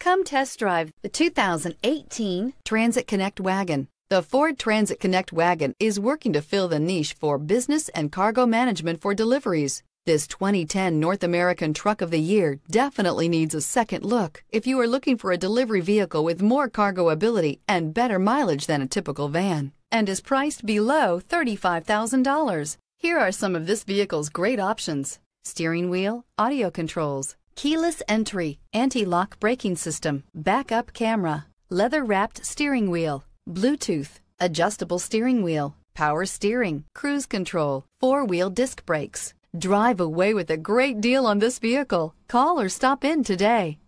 Come test drive the 2018 Transit Connect Wagon. The Ford Transit Connect Wagon is working to fill the niche for business and cargo management for deliveries. This 2010 North American Truck of the Year definitely needs a second look if you are looking for a delivery vehicle with more cargo ability and better mileage than a typical van, and is priced below $35,000. Here are some of this vehicle's great options steering wheel, audio controls, keyless entry, anti lock braking system, backup camera, leather wrapped steering wheel Bluetooth, adjustable steering wheel, power steering, cruise control, four-wheel disc brakes. Drive away with a great deal on this vehicle. Call or stop in today.